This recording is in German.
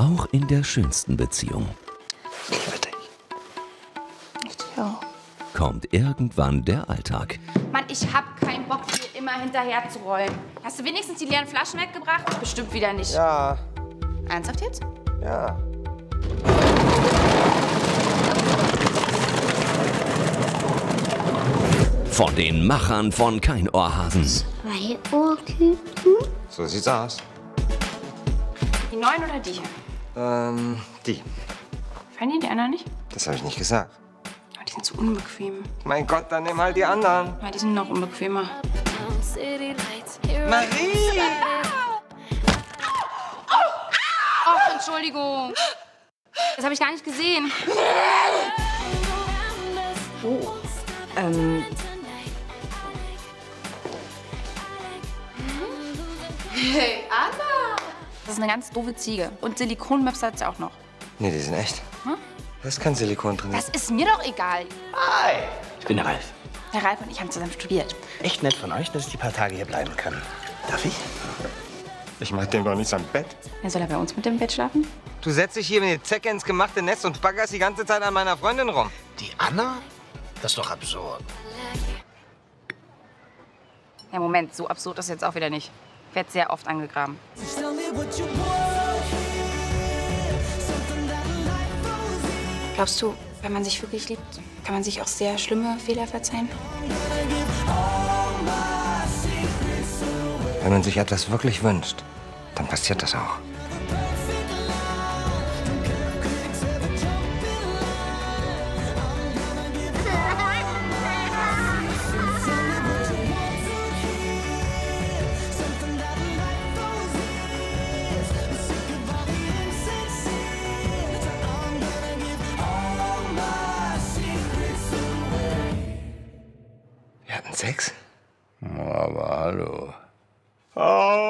Auch in der schönsten Beziehung Ich liebe dich. Ich dich auch. kommt irgendwann der Alltag. Mann, ich hab keinen Bock, hier immer hinterher zu rollen. Hast du wenigstens die leeren Flaschen weggebracht? Bestimmt wieder nicht. Ja, Ernsthaft jetzt? ja. Von den Machern von Kein Ohrhasen. Zwei Ohrküken. So sieht's aus. Die neuen oder die hier? Ähm, die. Fallen dir die anderen nicht? Das habe ich nicht gesagt. Aber die sind zu unbequem. Mein Gott, dann nimm halt die anderen. Ja, die sind noch unbequemer. Marie! Och, Entschuldigung. Das habe ich gar nicht gesehen. Oh. Ähm. Hey, Anna! Das ist eine ganz doofe Ziege. Und Silikonmöpse hat sie auch noch. Nee, die sind echt. Da ist kein Silikon drin. Das ist mir doch egal. Ich bin der Ralf. Herr Ralf und ich haben zusammen studiert. Echt nett von euch, dass ich die paar Tage hier bleiben kann. Darf ich? Ich mach dem doch nichts am Bett. Ja, soll er bei uns mit dem Bett schlafen? Du setzt dich hier mit der Zecke ins gemachte Nest und baggerst die ganze Zeit an meiner Freundin rum. Die Anna? Das ist doch absurd. Ja, Moment, so absurd ist jetzt auch wieder nicht. Ich werde sehr oft angegraben. Glaubst du, wenn man sich wirklich liebt, kann man sich auch sehr schlimme Fehler verzeihen? Wenn man sich etwas wirklich wünscht, dann passiert das auch. Sex? Aber hallo. Oh!